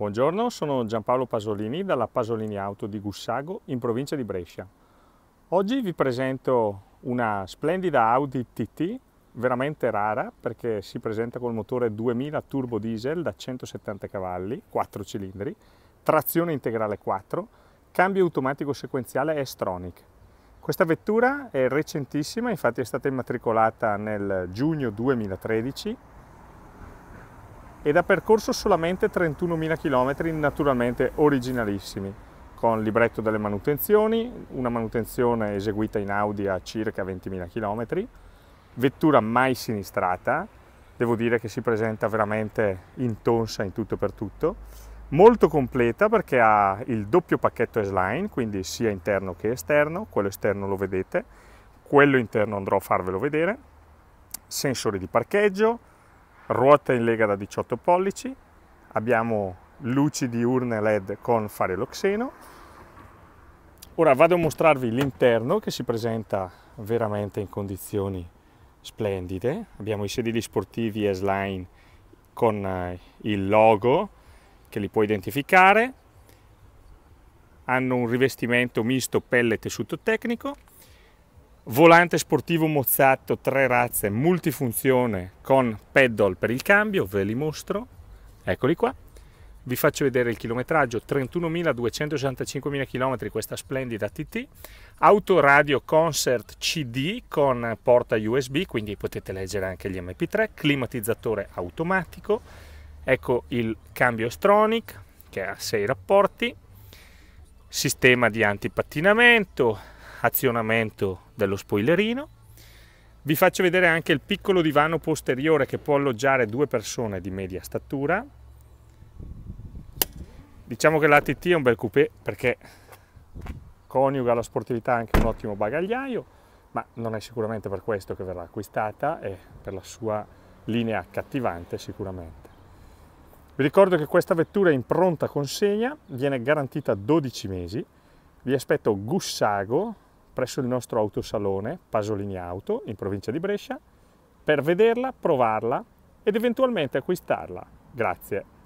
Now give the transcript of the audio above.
Buongiorno, sono Giampaolo Pasolini dalla Pasolini Auto di Gussago in provincia di Brescia. Oggi vi presento una splendida Audi TT, veramente rara perché si presenta col motore 2000 turbo diesel da 170 cavalli, 4 cilindri, trazione integrale 4, cambio automatico sequenziale S-Tronic. Questa vettura è recentissima, infatti è stata immatricolata nel giugno 2013 ed ha percorso solamente 31.000 km naturalmente originalissimi con libretto delle manutenzioni, una manutenzione eseguita in Audi a circa 20.000 km, vettura mai sinistrata, devo dire che si presenta veramente intonsa in tutto e per tutto, molto completa perché ha il doppio pacchetto S-Line, quindi sia interno che esterno, quello esterno lo vedete, quello interno andrò a farvelo vedere, sensori di parcheggio, ruota in lega da 18 pollici, abbiamo luci diurne LED con fare l'oxeno. Ora vado a mostrarvi l'interno che si presenta veramente in condizioni splendide. Abbiamo i sedili sportivi S-Line con eh, il logo che li può identificare. Hanno un rivestimento misto pelle e tessuto tecnico volante sportivo mozzato tre razze multifunzione con pedal per il cambio, ve li mostro, eccoli qua. Vi faccio vedere il chilometraggio, 31.265 km questa splendida TT, autoradio concert CD con porta USB, quindi potete leggere anche gli MP3, climatizzatore automatico, ecco il cambio Stronic che ha 6 rapporti, sistema di antipattinamento, azionamento dello spoilerino. Vi faccio vedere anche il piccolo divano posteriore che può alloggiare due persone di media statura. Diciamo che la TT è un bel coupé perché coniuga la sportività anche un ottimo bagagliaio, ma non è sicuramente per questo che verrà acquistata, è per la sua linea accattivante sicuramente. Vi ricordo che questa vettura in pronta consegna viene garantita 12 mesi. Vi aspetto Gussago, presso il nostro autosalone Pasolini Auto in provincia di Brescia per vederla, provarla ed eventualmente acquistarla. Grazie.